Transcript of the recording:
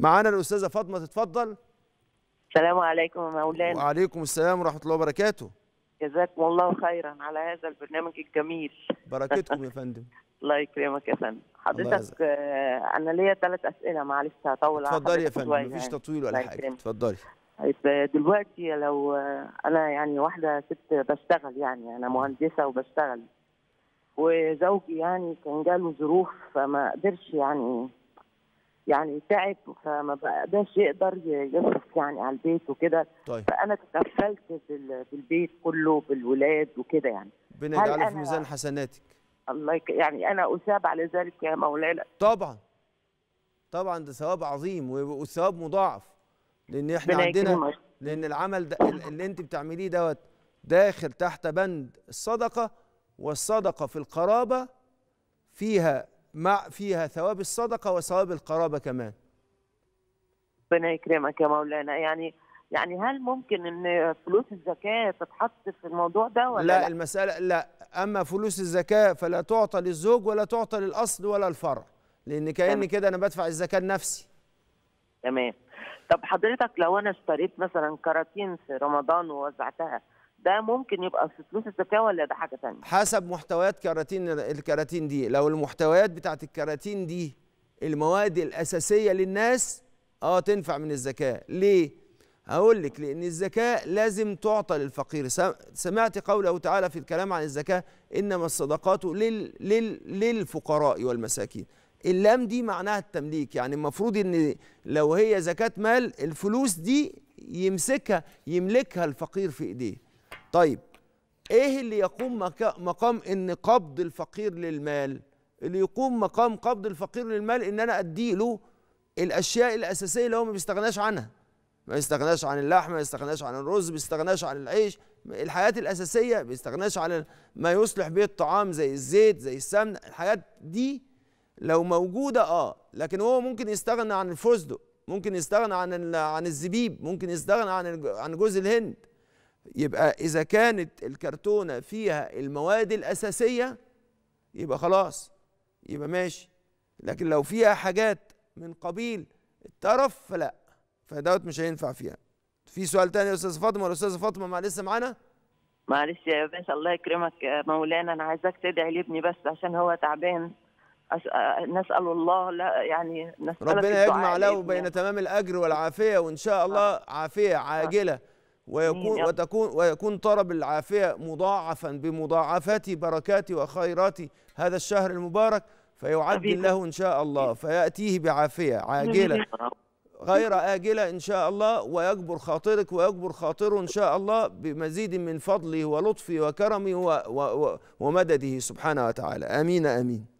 معانا الأستاذة فاطمة تتفضل. السلام عليكم يا مولانا. وعليكم السلام ورحمة الله وبركاته. جزاكم الله خيرا على هذا البرنامج الجميل. بركتكم يا فندم. الله يكرمك يا فندم. حضرتك آه، أنا ليا ثلاث أسئلة معلش هطول اتفضلي يا فندم مفيش يعني. تطويل ولا حاجة. اتفضلي. طيب دلوقتي لو آه، أنا يعني واحدة ست بشتغل يعني أنا مهندسة وبشتغل وزوجي يعني كان جاله ظروف فما قدرش يعني يعني تعب فما بقدرش يقدر يصرف يعني على البيت وكده. طيب. فأنا تكفلت بال- بالبيت كله بالولاد وكده يعني. ربنا يجعله في ميزان حسناتك. الله يك... يعني أنا أثاب على ذلك يا مولانا. طبعا. طبعا ده ثواب عظيم والثواب مضاعف. لأن إحنا عندنا يكرمك. لأن العمل ده اللي أنت بتعمليه دوت داخل تحت بند الصدقة والصدقة في القرابة فيها مع فيها ثواب الصدقة وثواب القرابة كمان. ربنا يكرمك يا مولانا. يعني يعني هل ممكن إن فلوس الزكاة تتحط في الموضوع ده ولا لا لا, المسألة لا. أما فلوس الزكاة فلا تعطى للزوج ولا تعطى للأصل ولا الفرع. لأن كأني تمام. كده أنا بدفع الزكاة لنفسي. تمام. طب حضرتك لو أنا اشتريت مثلا كراتين في رمضان ووزعتها ده ممكن يبقى في فلوس الزكاة ولا ده حاجة ثانية حسب محتويات كراتين الكراتين دي. لو المحتويات بتاعت الكراتين دي المواد الأساسية للناس آه تنفع من الزكاة. ليه؟ هقول لك لأن الزكاة لازم تعطى للفقير. سم- سمعت قوله تعالى في الكلام عن الزكاة إنما الصدقات لل لل للفقراء والمساكين. اللام دي معناها التمليك. يعني المفروض إن لو هي زكاة مال الفلوس دي يمسكها يملكها الفقير في إيديه. طيب إيه اللي يقوم مقام إن قبض الفقير للمال؟ اللي يقوم مقام قبض الفقير للمال إن أنا ادي له الأشياء الأساسية اللي هو ما بيستغناش عنها. ما يستغناش عن اللحم ما يستغناش عن الرز ما يستغناش عن العيش. الحاجات الأساسية ما يستغناش عن ما يصلح به الطعام زي الزيت زي السمن. الحاجات دي لو موجودة آه لكن هو ممكن يستغنى عن الفستق ممكن يستغنى عن عن الزبيب ممكن يستغنى عن عن جوز الهند. يبقى إذا كانت الكرتونة فيها المواد الأساسية يبقى خلاص يبقى ماشي. لكن لو فيها حاجات من قبيل الترف فلا. فدوت مش هينفع فيها. في سؤال تاني يا أستاذ فاطمة؟ ولا أستاذة فاطمة مع لسه معانا؟ معلش يا باشا الله يكرمك. يا مولانا أنا عايزاك تدعي لابني بس عشان هو تعبان. أس... آه، نسأل الله لا يعني نسألك ربنا يجمع له. بين تمام الأجر والعافية وإن شاء الله عافية عاجلة. ويكون يا رب. وتكون ويكون طلب العافية مضاعفا بمضاعفات بركات وخيرات هذا الشهر المبارك فيعجل حبيبي. له إن شاء الله فيأتيه بعافية عاجلة. غير آجلة إن شاء الله ويجبر خاطرك ويجبر خاطره إن شاء الله بمزيد من فضله ولطفه وكرمه ومدده سبحانه وتعالى. آمين آمين.